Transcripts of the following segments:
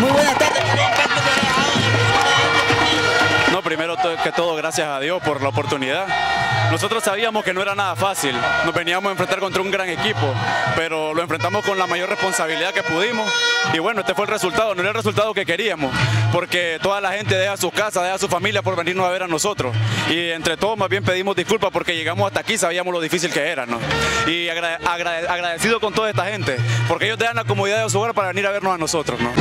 Muy que todo, gracias a Dios por la oportunidad. Nosotros sabíamos que no era nada fácil, nos veníamos a enfrentar contra un gran equipo, pero lo enfrentamos con la mayor responsabilidad que pudimos y bueno, este fue el resultado, no era el resultado que queríamos, porque toda la gente deja sus casas, deja su familia por venirnos a ver a nosotros y entre todos más bien pedimos disculpas porque llegamos hasta aquí, sabíamos lo difícil que era, ¿no? Y agradecido con toda esta gente, porque ellos dejan la comodidad de su hogar para venir a vernos a nosotros, ¿no?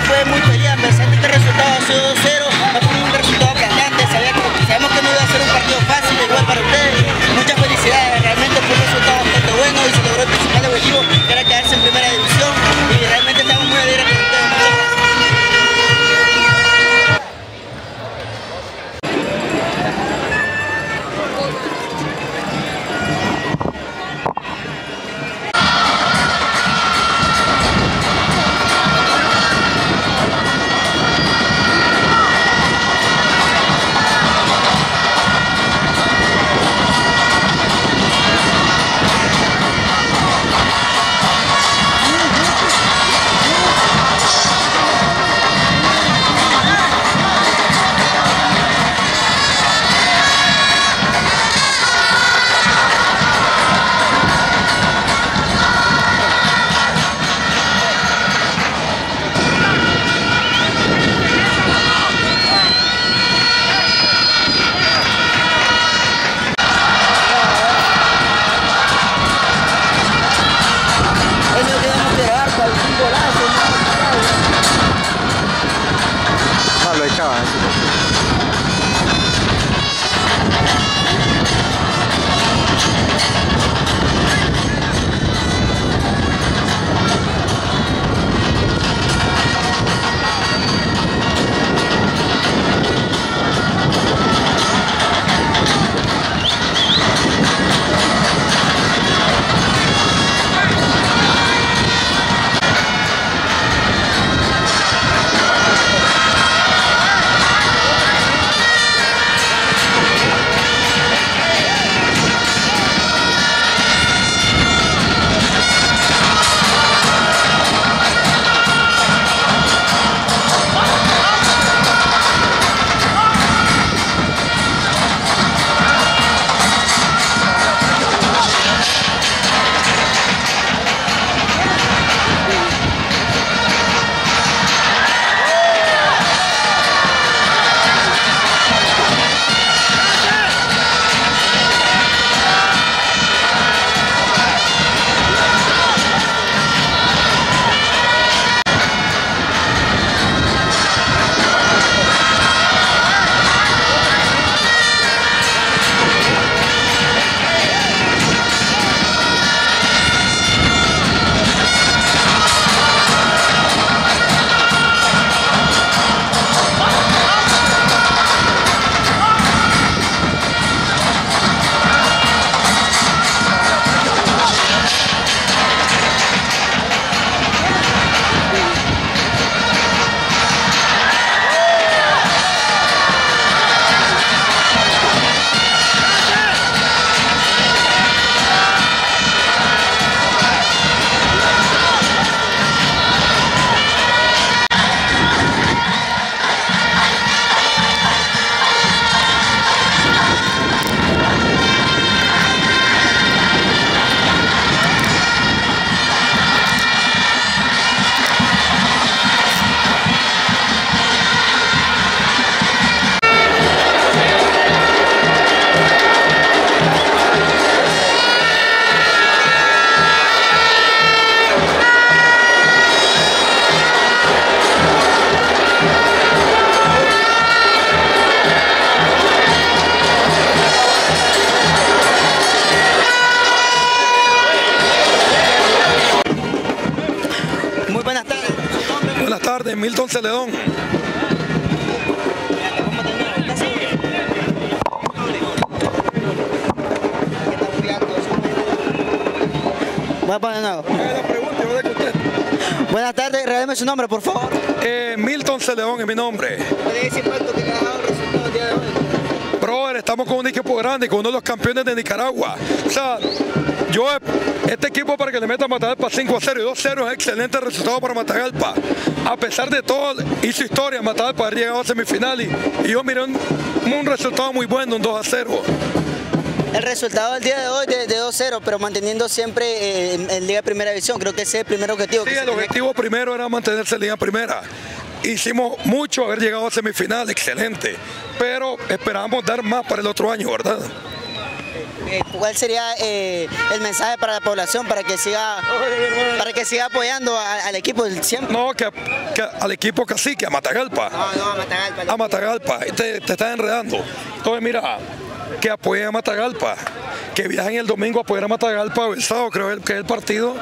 fue muy peleada, a pesar de este resultado ha sido 0当然是不是？Milton Celedón. Voy a poner de nuevo. Buenas tardes, regáleme su nombre, por favor. Eh, Milton Celedón es mi nombre. Brother, estamos con un equipo grande, con uno de los campeones de Nicaragua. O sea, yo, este equipo para que le meta a Matagalpa 5 a 0 y 2 a 0 es excelente resultado para Matagalpa. A pesar de todo, hizo historia Matagalpa, haber llegado a semifinal y, yo miré un, un resultado muy bueno, un 2 a 0. El resultado del día de hoy de, de 2-0, pero manteniendo siempre eh, en, Liga de Primera División. Creo que ese es el primer objetivo. Sí, que el tenía. objetivo primero era mantenerse en Liga Primera. Hicimos mucho haber llegado a semifinal, excelente. Pero esperamos dar más para el otro año, ¿verdad? Eh, ¿Cuál sería eh, el mensaje para la población para que siga, para que siga apoyando a- al equipo siempre? No, que, que al equipo cacique, a Matagalpa. No, no, a Matagalpa. a Matagalpa, te, te estás enredando. Entonces, mira, que apoyen a Matagalpa, que viajen el domingo a apoyar a Matagalpa, el sábado creo que es el partido.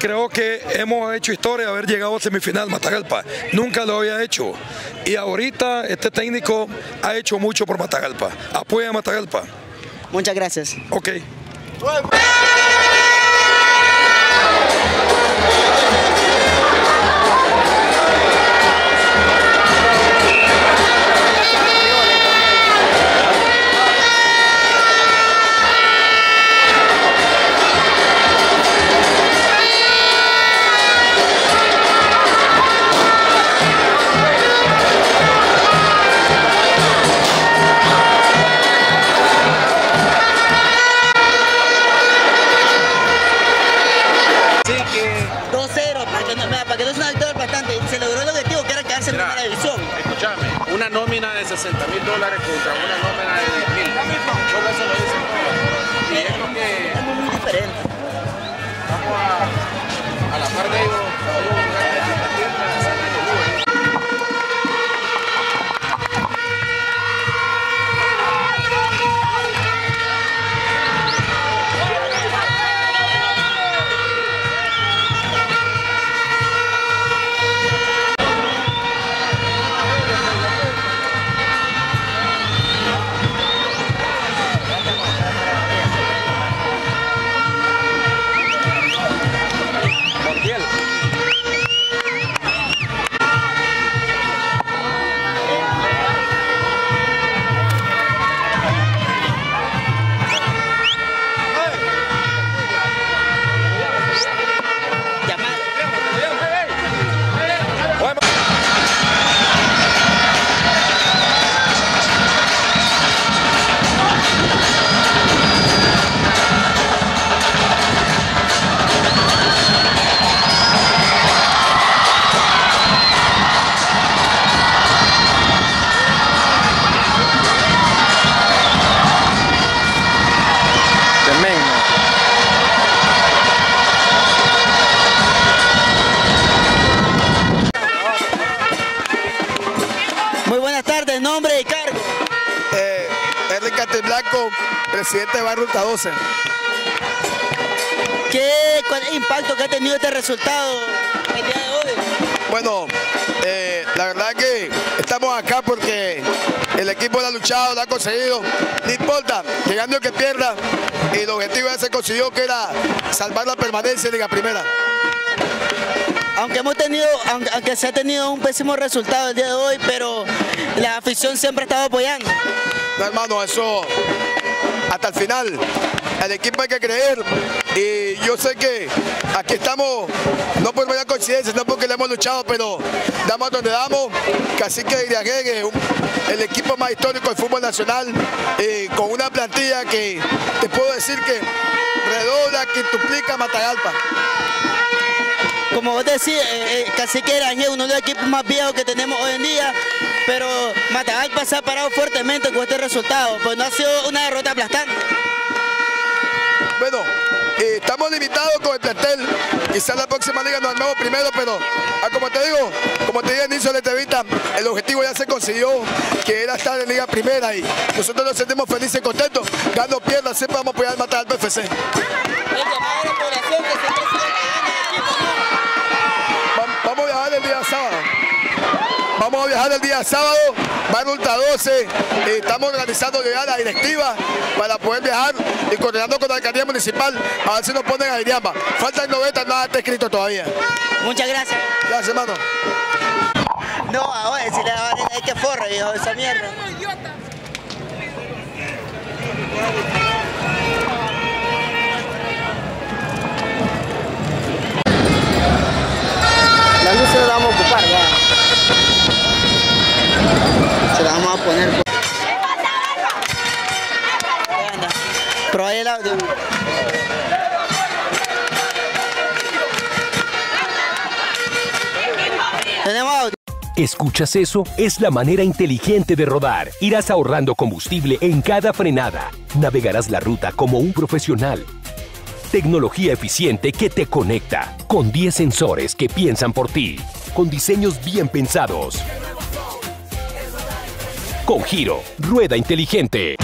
Creo que hemos hecho historia de haber llegado a semifinal Matagalpa. Nunca lo había hecho. Y ahorita este técnico ha hecho mucho por Matagalpa. Apoya a Matagalpa. Muchas gracias. Ok. Dólares contra presidente de Barrio Ruta 12. ¿Qué, ¿Cuál es el impacto que ha tenido este resultado el día de hoy? Bueno, eh, la verdad que estamos acá porque el equipo lo ha luchado, lo ha conseguido. No importa, llegando que pierda, y el objetivo ya se consiguió que era salvar la permanencia en Liga Primera. Aunque hemos tenido, aunque, aunque se ha tenido un pésimo resultado el día de hoy, pero la afición siempre ha estado apoyando. No, hermano, eso hasta el final. Al equipo hay que creer y yo sé que aquí estamos, no por buena coincidencia, no porque le hemos luchado, pero damos donde damos. Cacique de Iriagué, el equipo más histórico del fútbol nacional, eh, con una plantilla que te puedo decir que redobla, quintuplica Matagalpa. Como vos decís, eh, eh, Cacique Arañé, uno de los equipos más viejos que tenemos hoy en día, pero Matagalpa se ha parado fuertemente con este resultado, pues no ha sido una derrota aplastante. Bueno, eh, estamos limitados con el plantel. Quizás la próxima liga nos armemos primero, pero ah, como te digo, como te dije al inicio de la entrevista, el objetivo ya se consiguió, que era estar en Liga Primera y nosotros nos sentimos felices y contentos. Gano piernas, siempre vamos a apoyar matar al PFC. Va- Vamos a viajar viajar el día sábado. Vamos a viajar el día sábado, van Ultra 12, y estamos organizando llegar a la directiva para poder viajar y coordinando con la alcaldía municipal a ver si nos ponen a Iriamba. Faltan 90, nada está escrito todavía. Muchas gracias. Gracias, hermano. No, ahora si le hay que forra, viejo, esa mierda. Vamos a poner. ¿Escuchas eso? Es la manera inteligente de rodar. Irás ahorrando combustible en cada frenada. Navegarás la ruta como un profesional. Tecnología eficiente que te conecta. Con 10 sensores que piensan por ti. Con diseños bien pensados. Con giro, rueda inteligente.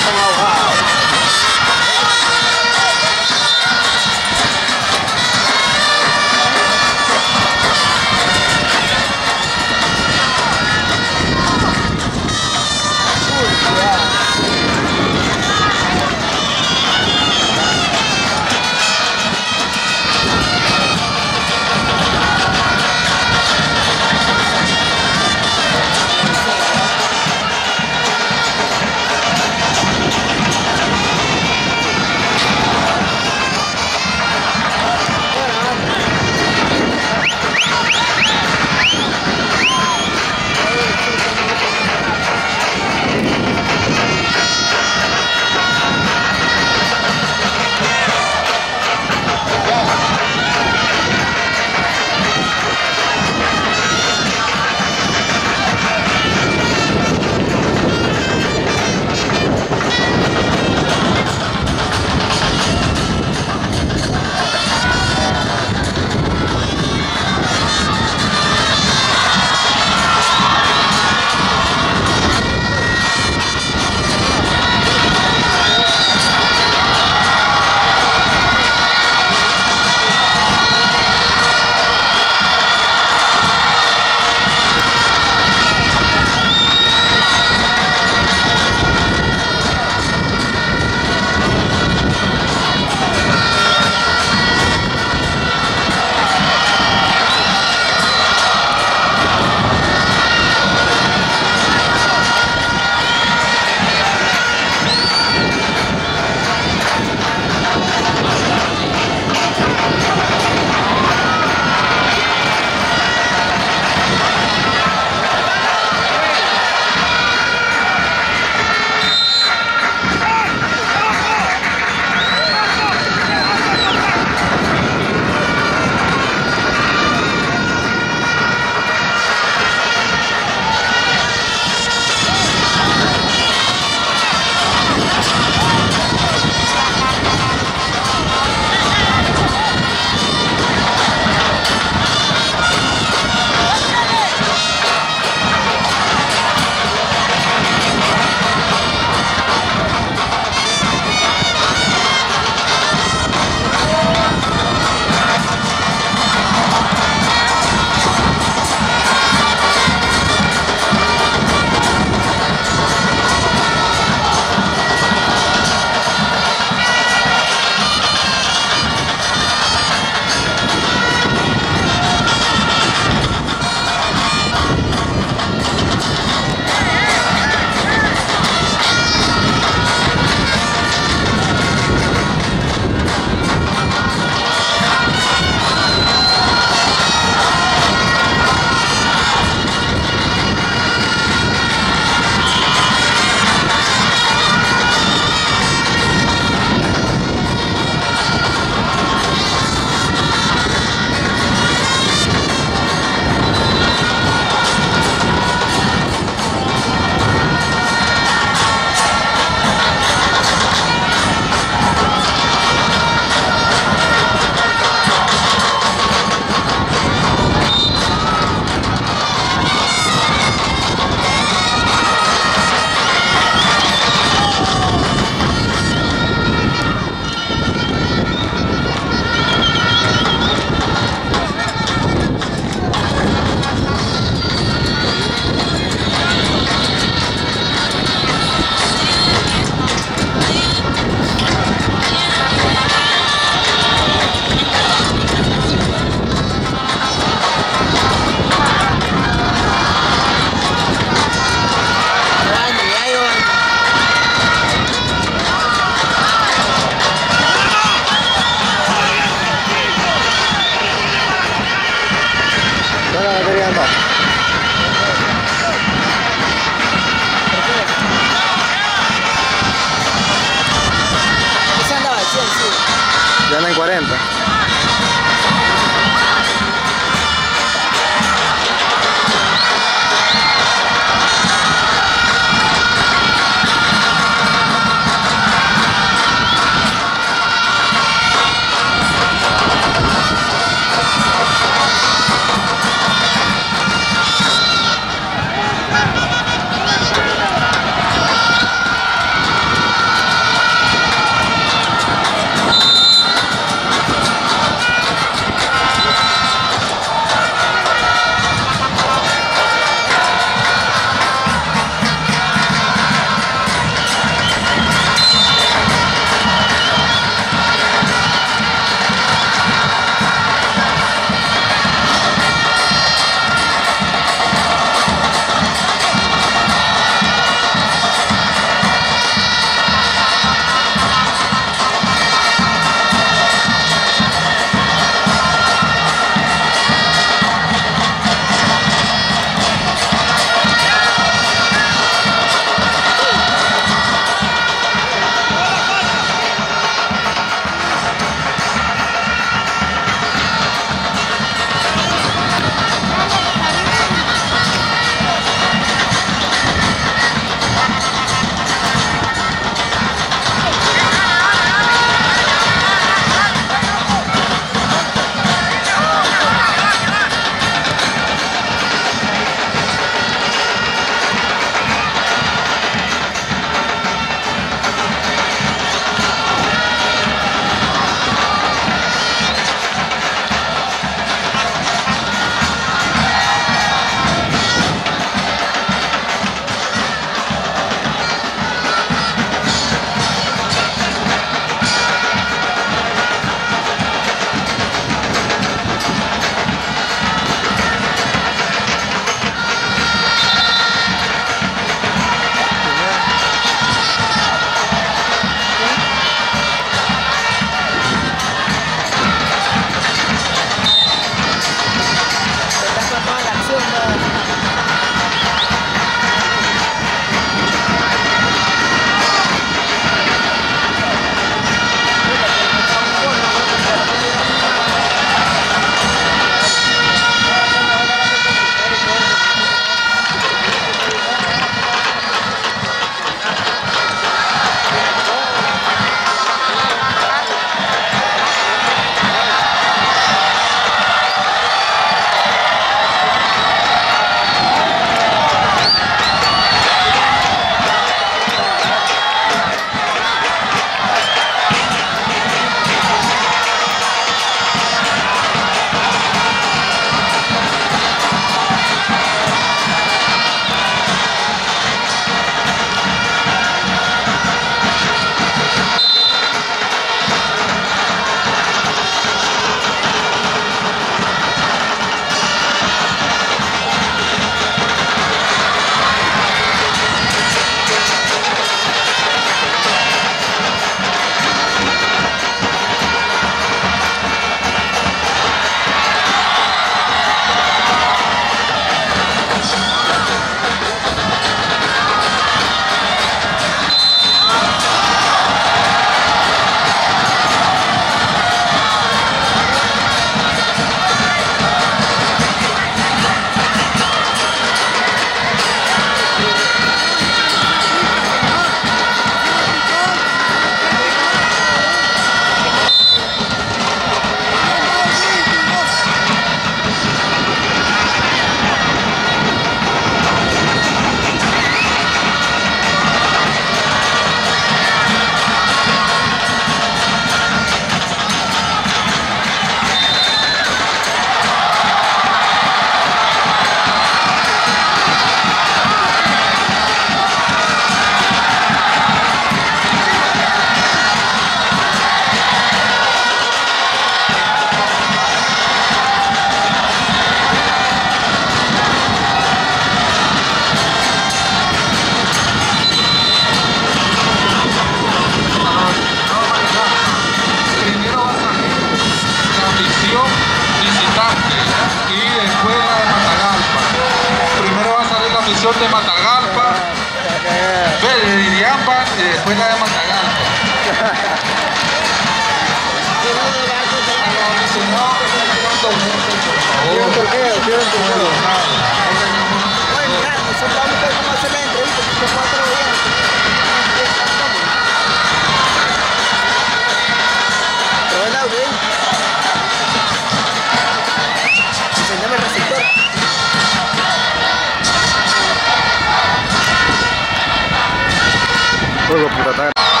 लोग बताया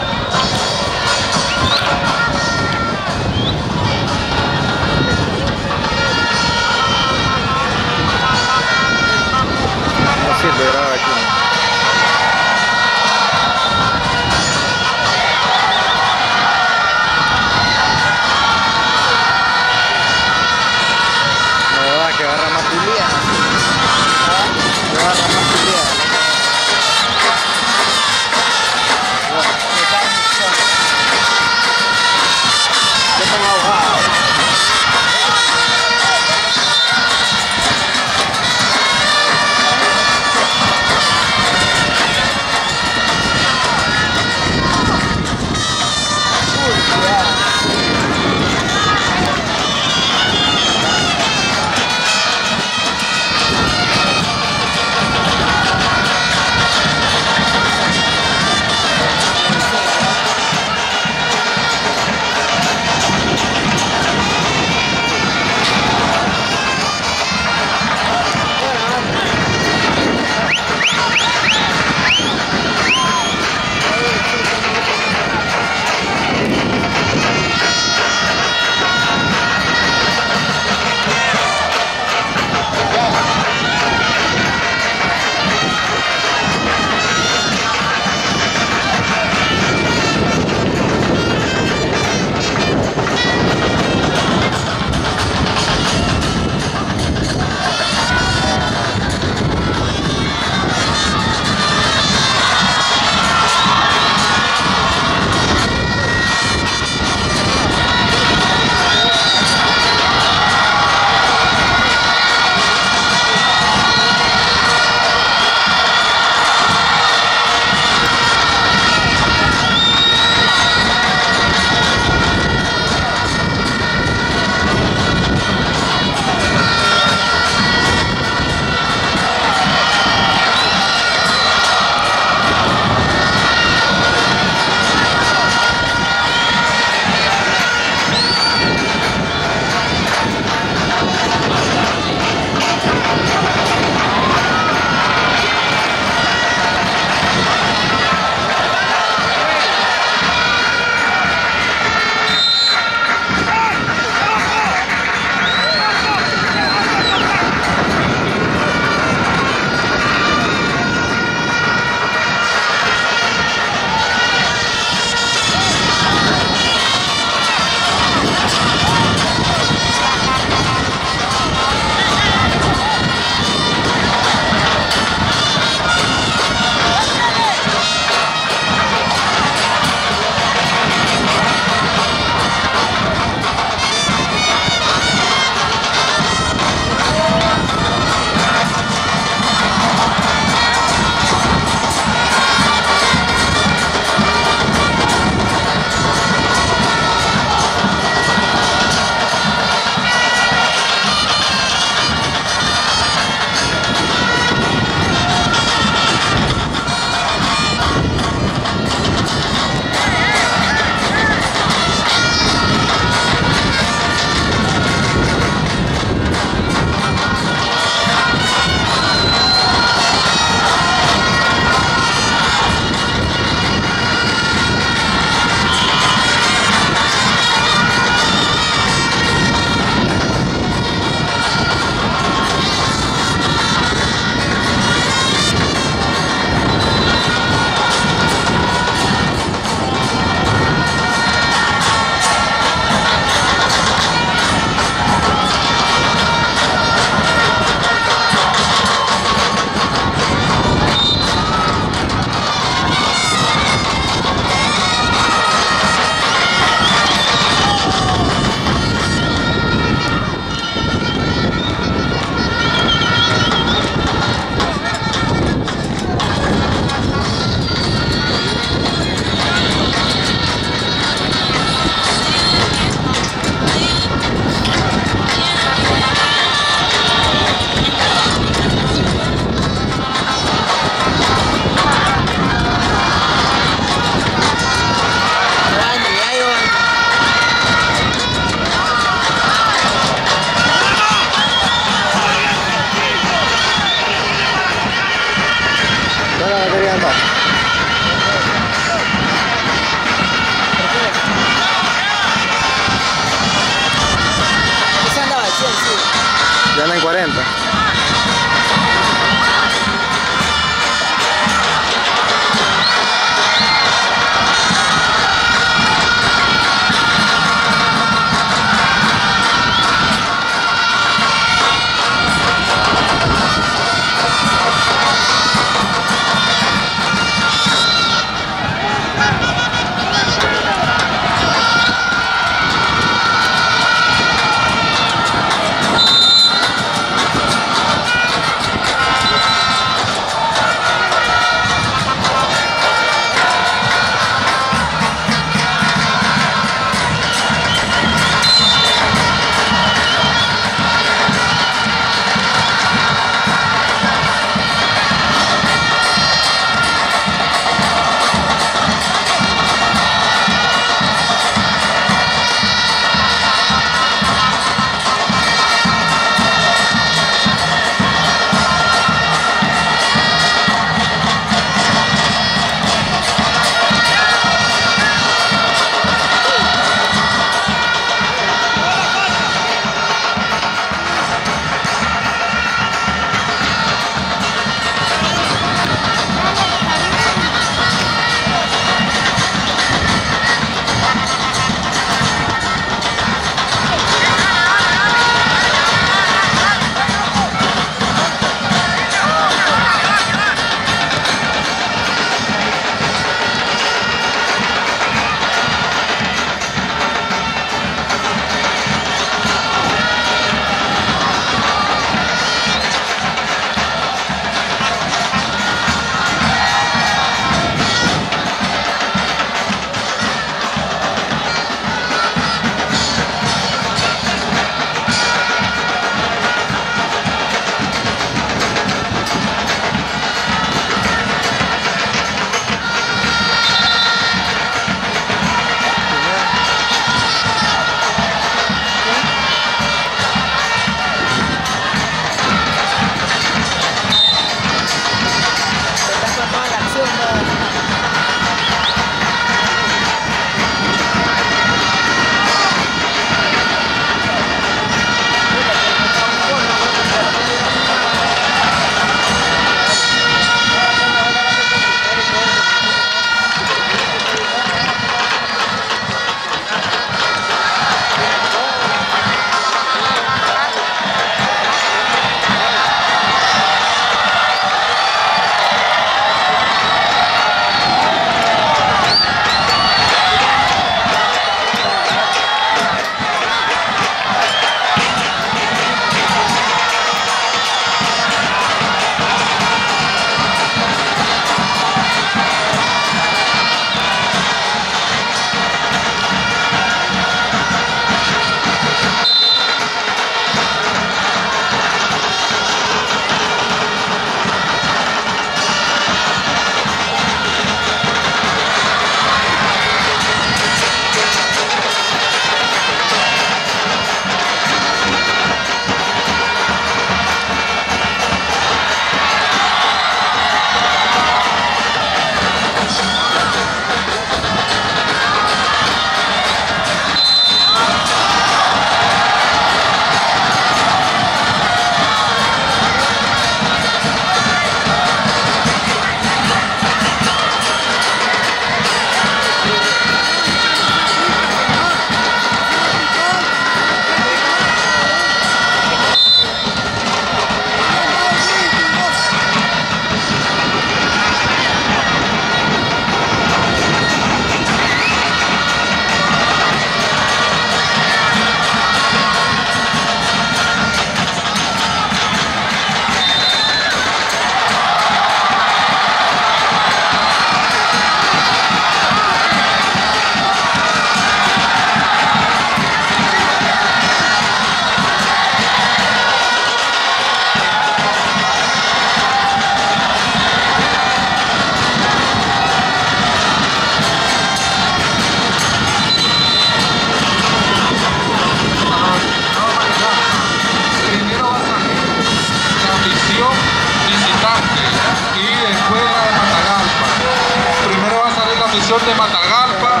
estación de Matagalpa,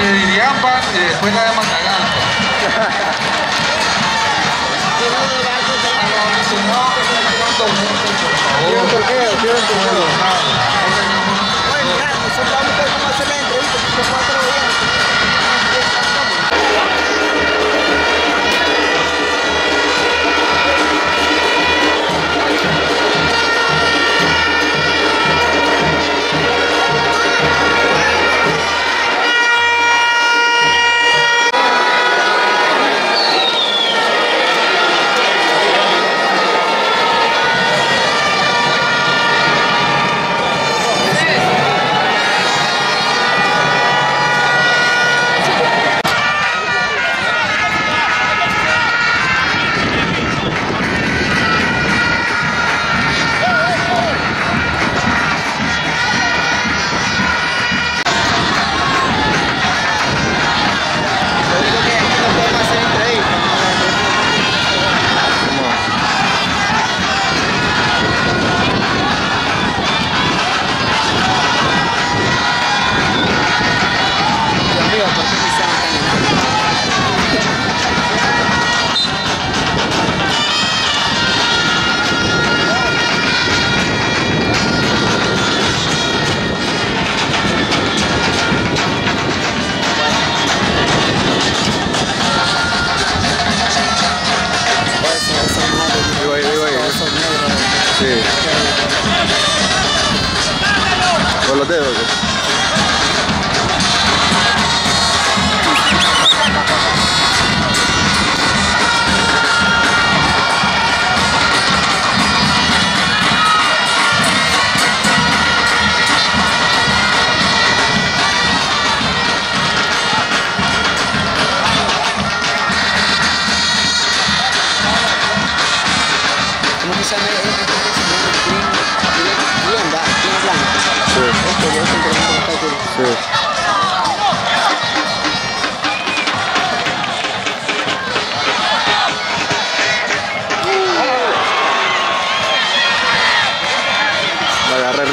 de Diriamba y después la de Matagalpa.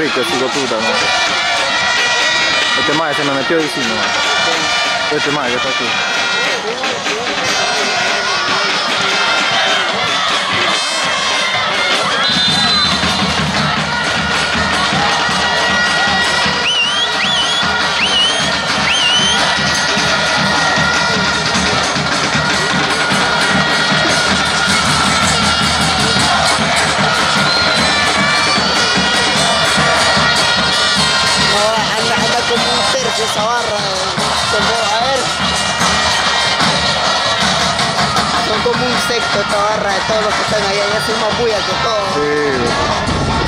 La agarré rico, ese hijo de puta, man. Este más se me metió encima, barra de todos los que están ahí. Son más bulla que todos. Sí,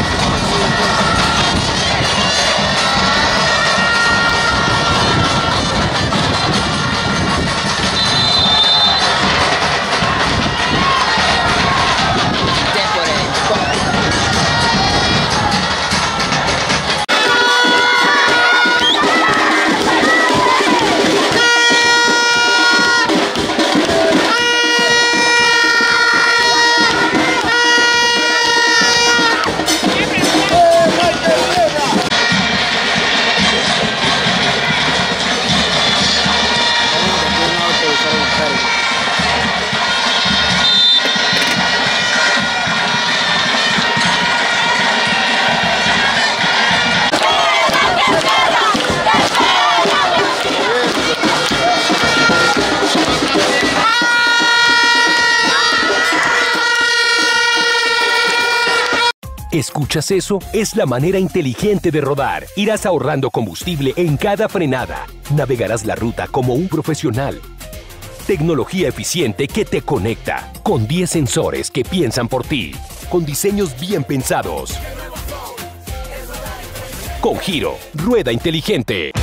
¿Escuchas eso? Es la manera inteligente de rodar. Irás ahorrando combustible en cada frenada. Navegarás la ruta como un profesional. Tecnología eficiente que te conecta. Con 10 sensores que piensan por ti. Con diseños bien pensados. Con Giro, rueda inteligente.